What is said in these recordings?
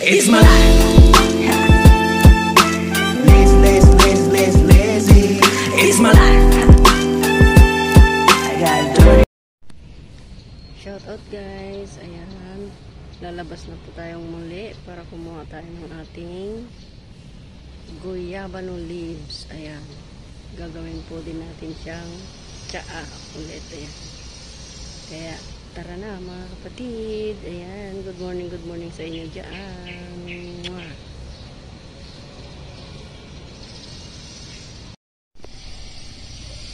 It's my life. Lazy, lazy, lazy, lazy, lazy. It's my life. I got dirty. Shout out guys. Ayan. Lalabas na po tayong muli para kumuha tayo ng ating guyabano leaves. Ayan. Gagawin po din natin siyang tsaa ulit. Ayan. Kaya tara na mga kapatid. Ayan. Good morning, good morning sa inyo dyan.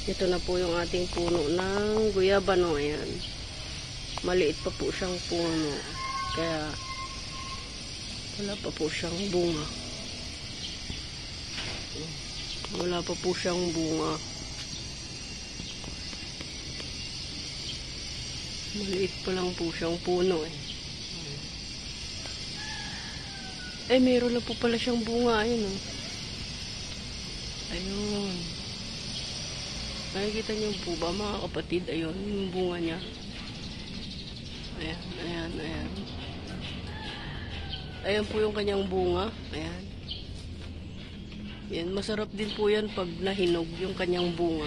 Ito na po yung ating puno ng guyabano. Ayan maliit pa po siyang puno. Kaya, wala pa po siyang bunga. Wala pa po siyang bunga. Maliit pa lang po siyang puno eh. Eh, meron na po pala siyang bunga. Ayun oh. Ayun. Nakikita niyo po ba mga kapatid? Ayun, yung bunga niya. Ayan, ayan, ayan. Ayan po yung kanyang bunga. Ayan. Yan, masarap din po yan pag nahinog yung kanyang bunga.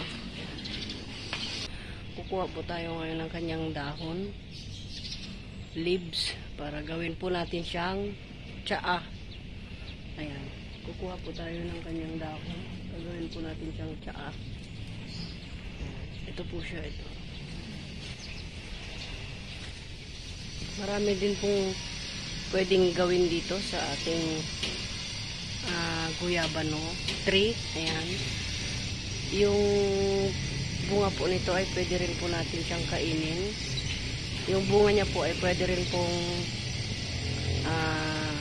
Kukuha po tayo ngayon ng kanyang dahon. Leaves. Para gawin po natin siyang tsaa. Ayan. Kukuha po tayo ng kanyang dahon. Gagawin po natin siyang tsaa. Ito po siya, ito. marami din pong pwedeng gawin dito sa ating uh, guyabano tree. Ayan. Yung bunga po nito ay pwede rin po natin siyang kainin. Yung bunga niya po ay pwede rin pong uh,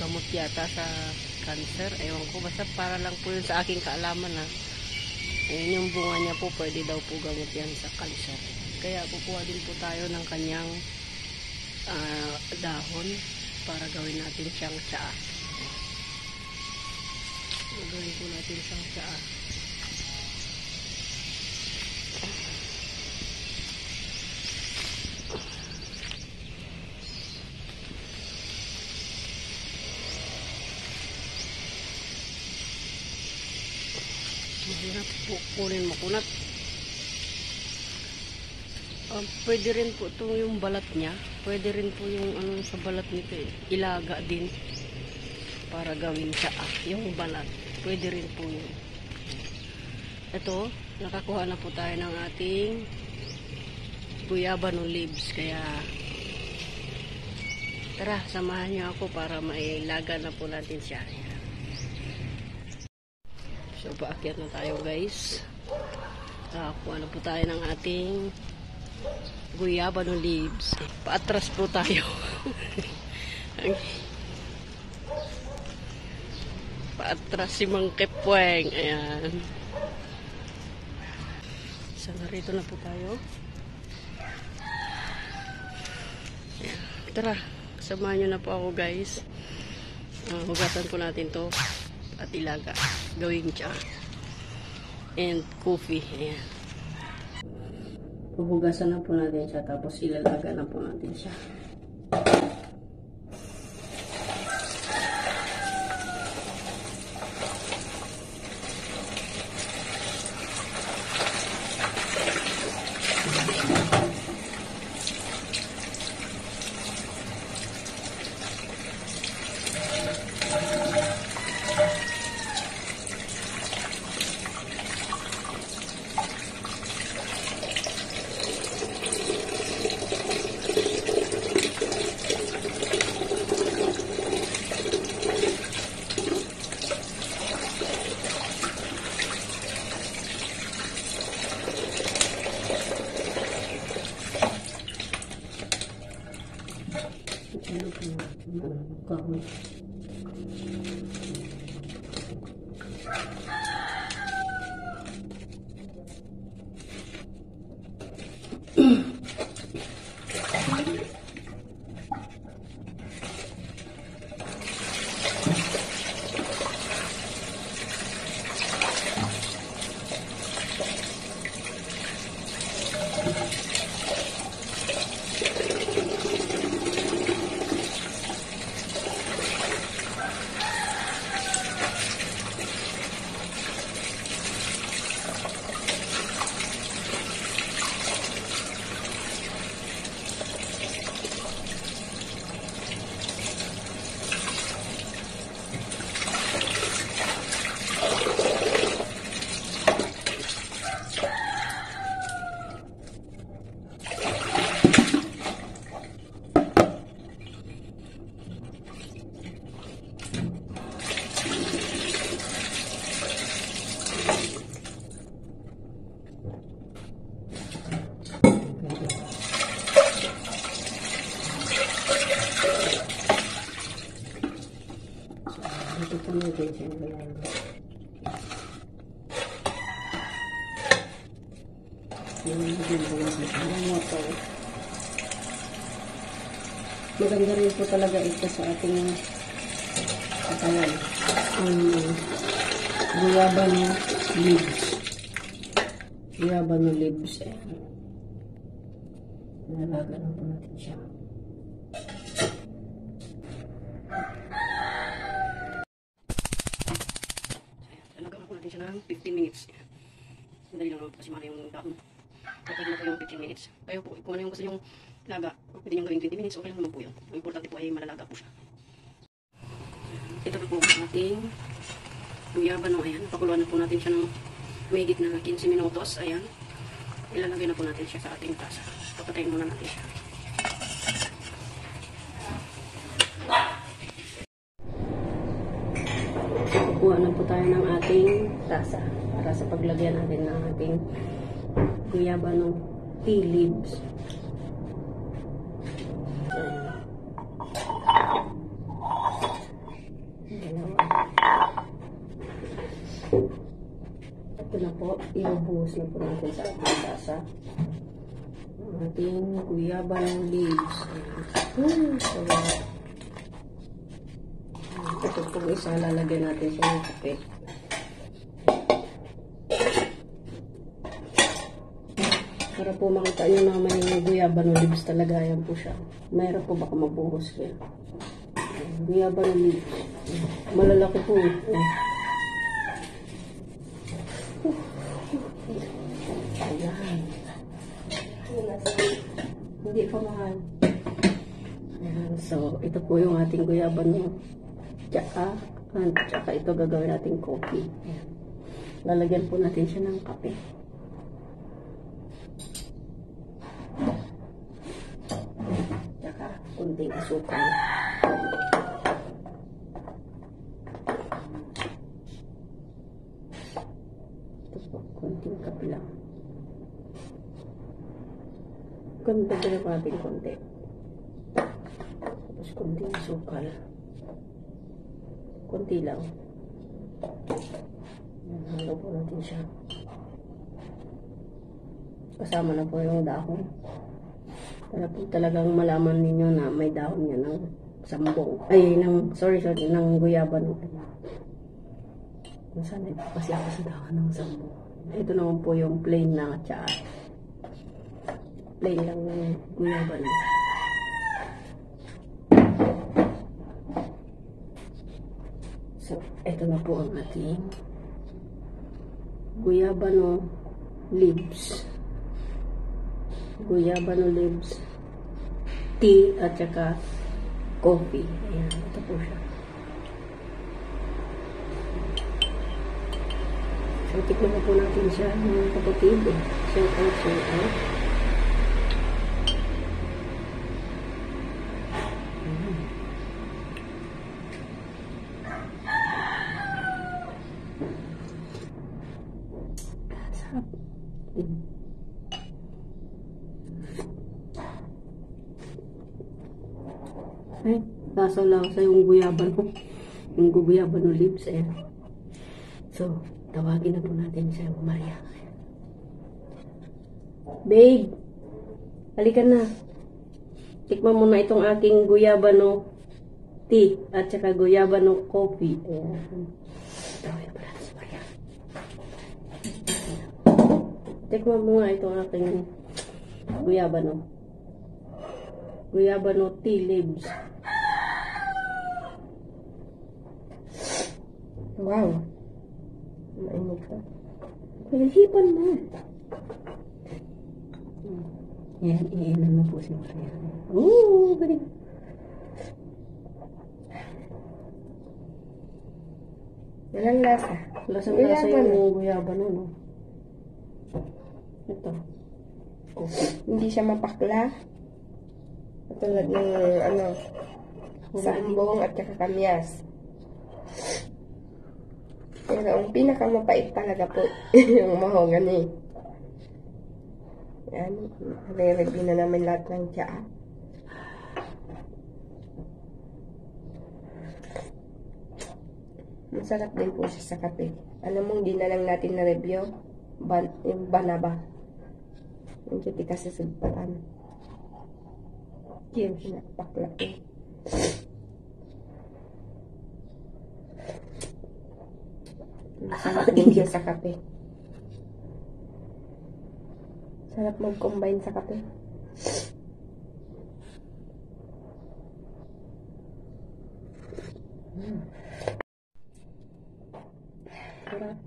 gamot yata sa cancer. Ewan ko. Basta para lang po yun sa aking kaalaman ha. Ayan yung bunga niya po pwede daw po gamot yan sa cancer. Kaya kukuha din po tayo ng kanyang uh, dahon para gawin natin siyang tsaa. Gawin po natin siyang tsaa. Mahirap po kunin makunat. Um, pwede rin po itong yung balat niya. Pwede rin po yung ano sa balat nito. eh. Ilaga din. Para gawin siya. Ah, yung balat. Pwede rin po yun. Ito, nakakuha na po tayo ng ating guyabano leaves. Kaya, tara, samahan niyo ako para mailaga na po natin siya. So, paakyat na tayo guys. Nakakuha na po tayo ng ating guyabano leaves. Paatras po tayo. Paatras si Mang Kepweng. Ayan. So, narito na po tayo. Tara, samahan nyo na po ako guys. Uh, hugasan po natin to at ilaga. Gawing siya. And coffee. Ayan. Huhugasan na po natin siya tapos ilalaga na po natin siya. Kahoy. Dito Nilagyan po natin siya ng water. Maganda rin po talaga ito sa ating katawan. Ang guyaban leaves. Guyaban leaves. Eh. Nalaga na po natin siya. Talaga po natin siya ng 15 minutes. Madali lang naman kasi mahal yung dahon. Okay na po yung 15 minutes. Kayo po, kung ano yung gusto yung laga, pwede niyong gawin 20 minutes, okay lang naman po yun. Ang importante po ay malalaga po siya. Ito po po ang ating guyaba no, ayan. Pakuluan na po natin siya ng mahigit na 15 minutos. Ayan. Ilalagay na po natin siya sa ating tasa. Papatayin muna natin siya. Kukuha na po tayo ng ating tasa para sa paglagyan natin ng ating guyaba ng tea leaves. Ito na po, ibubuhos na po natin sa ating tasa. Ating guyaba ng leaves. Hmm, sarap. Ito po isa, lalagyan natin ng kape. Para po makita nyo na may guyaba ng leaves talaga. Ayan po siya. Mayroon po baka mabuhos kaya. Guyaba ng leaves. Malalaki po. Ayan. Hindi pa mahal. Ayan. So, ito po yung ating guyaba ng tsaka, tsaka ito gagawin natin coffee. Ayan. Lalagyan po natin siya ng kape. Tsaka kunting asukal. Ito po, kunting kape lang. Ganda ba yung ating konti? Tapos kunting asukal. Kunti lang. Halo po natin siya. Kasama na po yung dahon. Para po talagang malaman ninyo na may dahon niya ng sambong. Ay, ng, sorry, sorry, ng guyaba no. Nasanay po kasi ako sa dahon ng sambong. Ito naman po yung plain na tsaa. Plain lang ng guyaba no. So, ito na po ang ating guyabano leaves. Guyabano leaves, tea, at saka coffee. Ayan, ito po siya. So, tikman po natin siya ng kapatid. Shout out, shout out. Ayan. Sarap. Mm. Ay, nasa lang sa yung guyaban mo. Yung guyaban ng lips eh. So, tawagin na po natin siya, Maria. Babe, halika na. Tikman mo na itong aking guyabano tea at saka guyabano coffee. Ayan. Tawagin. Tikman mo nga itong aking guyabano. Guyabano tea leaves. Wow. Mainit ka. Paghihipan mo. Yan, iilan mo po si Maria. Oo, galing. Walang lasa. Lasang-lasa Guyaba, yung guyabano, no? Ito. Coffee. Hindi siya mapakla. Katulad ng ano, sambong at saka kamyas. Pero ang pinakamapait talaga po, yung mahogany. Yan, re-review na namin lahat ng tsaa. Masarap din po siya sa kape. Ano mong di na lang natin na review? Ban yung banaba. Yung kiti kasi sugpaan. Yung sinakpakla ko. Masarap din siya sa kape. Sarap mag-combine sa kape. Sarap.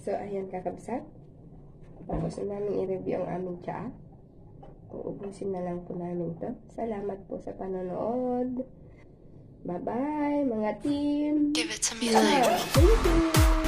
So, ayan kakabsat. Tapos na namin i-review ang aming tsaa. Uubusin na lang po namin to. Salamat po sa panonood. Bye-bye, mga team. Give it to me like thank you.